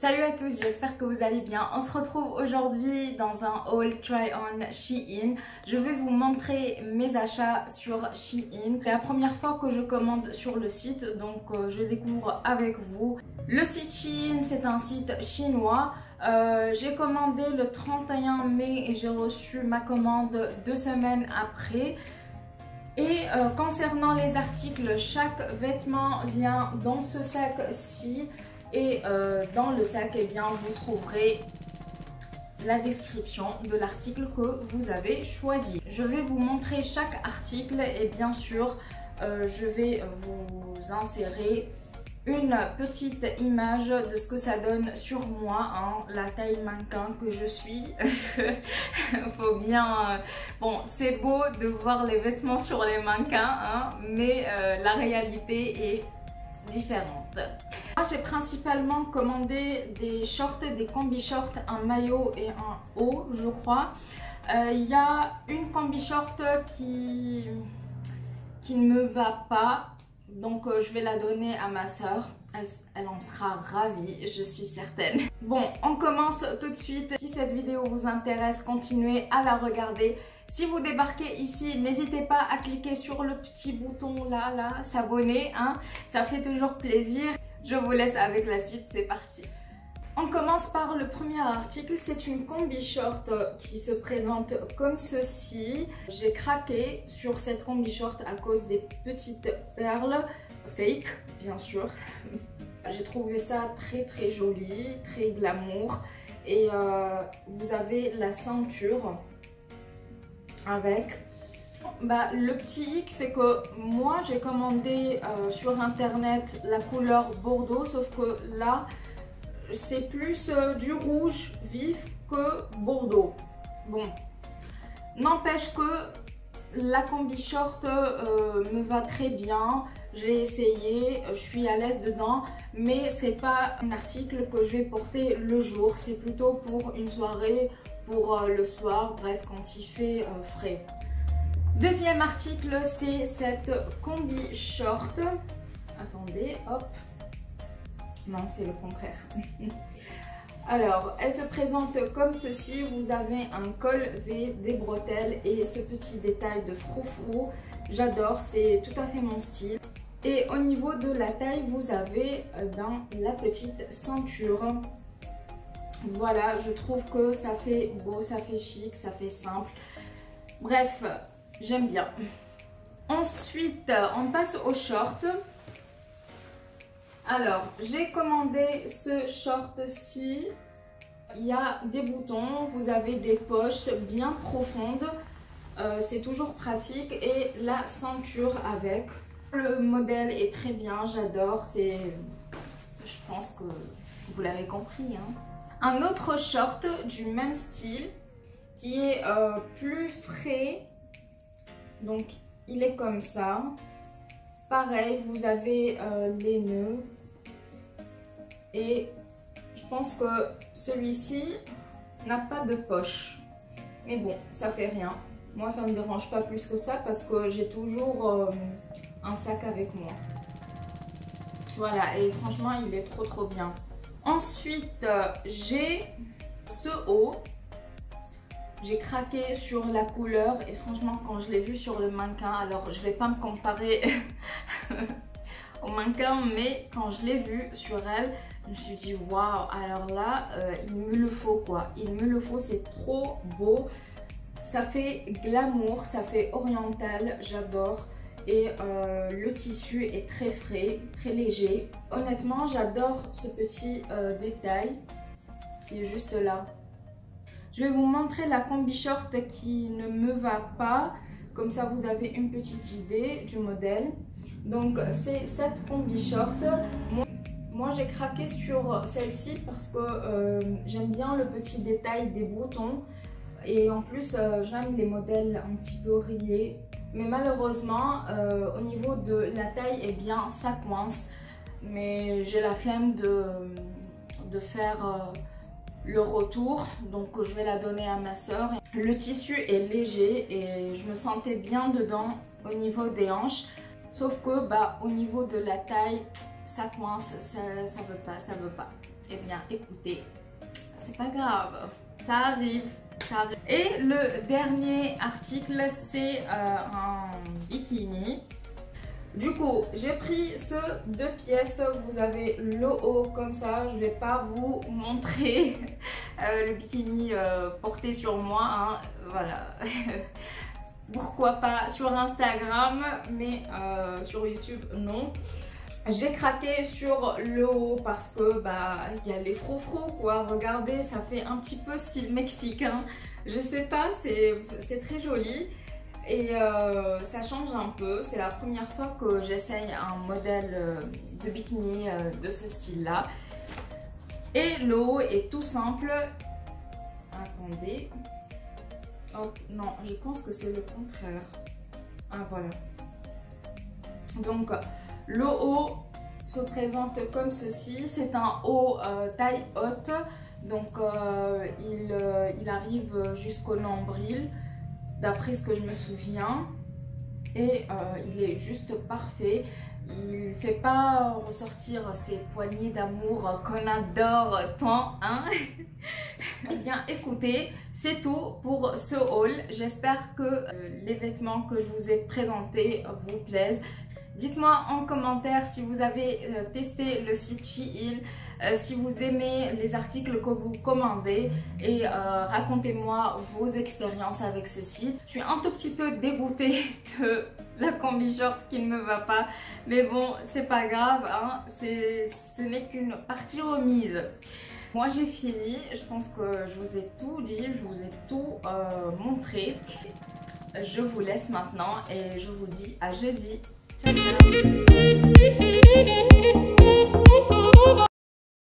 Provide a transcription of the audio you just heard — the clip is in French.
Salut à tous, j'espère que vous allez bien. On se retrouve aujourd'hui dans un haul try-on Shein. Je vais vous montrer mes achats sur Shein. C'est la première fois que je commande sur le site, donc euh, je découvre avec vous. Le site Shein, c'est un site chinois. Euh, j'ai commandé le 31 mai et j'ai reçu ma commande deux semaines après. Et euh, concernant les articles, chaque vêtement vient dans ce sac-ci. Et euh, dans le sac, eh bien, vous trouverez la description de l'article que vous avez choisi. Je vais vous montrer chaque article et bien sûr, euh, je vais vous insérer une petite image de ce que ça donne sur moi, hein, la taille mannequin que je suis. Faut bien... Euh, bon, c'est beau de voir les vêtements sur les mannequins, hein, mais la réalité est différente. J'ai principalement commandé des shorts, des combi shorts, un maillot et un haut je crois. Euh, il y a une combi short qui, qui ne me va pas, donc euh, je vais la donner à ma soeur. Elle, elle, en sera ravie, je suis certaine. Bon, on commence tout de suite. Si cette vidéo vous intéresse, continuez à la regarder. Si vous débarquez ici, n'hésitez pas à cliquer sur le petit bouton là, là, s'abonner. Hein. Ça fait toujours plaisir. Je vous laisse avec la suite, c'est parti. On commence par le premier article, c'est une combi short qui se présente comme ceci. J'ai craqué sur cette combi short à cause des petites perles fake, bien sûr. J'ai trouvé ça très très joli, très glamour. Et euh, vous avez la ceinture avec. Bah, le petit hic, c'est que moi, j'ai commandé euh, sur internet la couleur bordeaux, sauf que là, c'est plus euh, du rouge vif que bordeaux. Bon, n'empêche que la combi short euh, me va très bien. J'ai essayé, je suis à l'aise dedans, mais c'est pas un article que je vais porter le jour. C'est plutôt pour une soirée pour le soir, bref, quand il fait frais. Deuxième article, c'est cette combi short. Attendez, hop. Non, c'est le contraire. Alors, elle se présente comme ceci. Vous avez un col V, des bretelles et ce petit détail de froufrou. J'adore, c'est tout à fait mon style. Et au niveau de la taille, vous avez euh, ben, la petite ceinture voilà, je trouve que ça fait beau, ça fait chic, ça fait simple. Bref, j'aime bien. Ensuite, on passe au short. Alors, j'ai commandé ce short-ci. Il y a des boutons, vous avez des poches bien profondes. Euh, c'est toujours pratique. Et la ceinture avec. Le modèle est très bien, j'adore. C'est, Je pense que vous l'avez compris. Hein. Un autre short du même style qui est euh, plus frais. Donc il est comme ça. Pareil, vous avez euh, les nœuds. Et je pense que celui-ci n'a pas de poche. Mais bon, ça fait rien. Moi, ça ne me dérange pas plus que ça parce que j'ai toujours euh, un sac avec moi. Voilà, et franchement, il est trop trop bien. Ensuite, euh, j'ai ce haut. J'ai craqué sur la couleur et franchement quand je l'ai vu sur le mannequin, alors je vais pas me comparer au mannequin mais quand je l'ai vu sur elle, je me suis dit waouh alors là euh, il me le faut quoi, il me le faut c'est trop beau. Ça fait glamour, ça fait oriental, j'adore et euh, le tissu est très frais, très léger. Honnêtement, j'adore ce petit euh, détail qui est juste là. Je vais vous montrer la combi short qui ne me va pas. Comme ça, vous avez une petite idée du modèle. Donc, c'est cette combi short. Moi, j'ai craqué sur celle-ci parce que euh, j'aime bien le petit détail des boutons. Et en plus, j'aime les modèles un petit peu rayés. Mais malheureusement, euh, au niveau de la taille, eh bien, ça coince. Mais j'ai la flemme de, faire euh, le retour. Donc, je vais la donner à ma soeur. Le tissu est léger et je me sentais bien dedans au niveau des hanches. Sauf que, bah, au niveau de la taille, ça coince, ça, ça veut pas, ça veut pas. eh bien écoutez, c'est pas grave, ça arrive. Et le dernier article, c'est euh, un bikini. Du coup, j'ai pris ce deux pièces. Vous avez le haut comme ça. Je vais pas vous montrer euh, le bikini euh, porté sur moi. Hein. Voilà. Pourquoi pas sur Instagram, mais sur YouTube, non. J'ai craqué sur le haut parce que bah il y a les froufrous quoi. Regardez, ça fait un petit peu style mexicain. Je sais pas, c'est très joli. Et euh, ça change un peu. C'est la première fois que j'essaye un modèle euh, de bikini euh, de ce style-là. Et le haut est tout simple. Attendez. Oh, non, je pense que c'est le contraire. Ah voilà. Donc le haut se présente comme ceci. C'est un haut taille haute. Donc il, arrive jusqu'au nombril, d'après ce que je me souviens. Et il est juste parfait. Il ne fait pas ressortir ses poignées d'amour qu'on adore tant. Hein eh bien écoutez, c'est tout pour ce haul. J'espère que les vêtements que je vous ai présentés vous plaisent. Dites-moi en commentaire si vous avez euh, testé le site Shein, euh, si vous aimez les articles que vous commandez et euh, racontez-moi vos expériences avec ce site. Je suis un tout petit peu dégoûtée de la combi short qui ne me va pas, mais bon, c'est pas grave, hein. ce n'est qu'une partie remise. Moi j'ai fini, je pense que je vous ai tout dit, je vous ai tout montré. Je vous laisse maintenant et je vous dis à jeudi. Ciao.